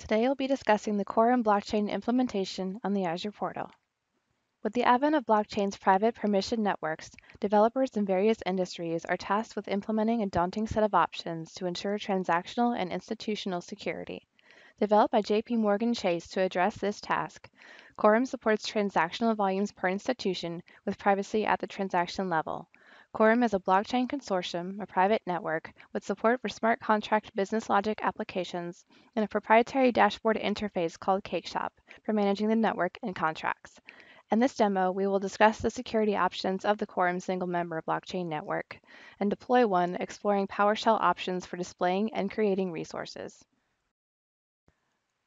Today we'll be discussing the Quorum blockchain implementation on the Azure portal. With the advent of blockchain's private permission networks, developers in various industries are tasked with implementing a daunting set of options to ensure transactional and institutional security. Developed by JP Morgan Chase to address this task, Quorum supports transactional volumes per institution with privacy at the transaction level, Quorum is a blockchain consortium, a private network, with support for smart contract business logic applications and a proprietary dashboard interface called Cakeshop for managing the network and contracts. In this demo, we will discuss the security options of the Quorum single member blockchain network and deploy one exploring PowerShell options for displaying and creating resources.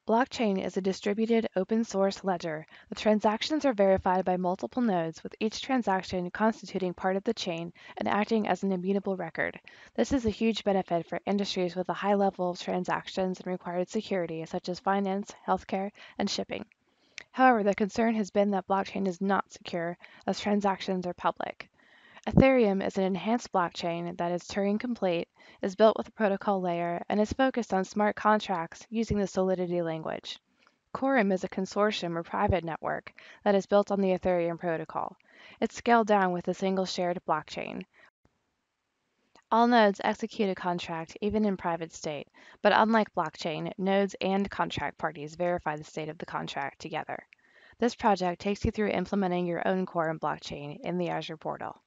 Blockchain is a distributed open source ledger. The transactions are verified by multiple nodes, with each transaction constituting part of the chain and acting as an immutable record. This is a huge benefit for industries with a high level of transactions and required security, such as finance, healthcare, and shipping. However, the concern has been that blockchain is not secure as transactions are public. Ethereum is an enhanced blockchain that is Turing complete, is built with a protocol layer, and is focused on smart contracts using the Solidity language. Quorum is a consortium or private network that is built on the Ethereum protocol. It's scaled down with a single shared blockchain. All nodes execute a contract even in private state, but unlike blockchain, nodes and contract parties verify the state of the contract together. This project takes you through implementing your own Quorum blockchain in the Azure portal.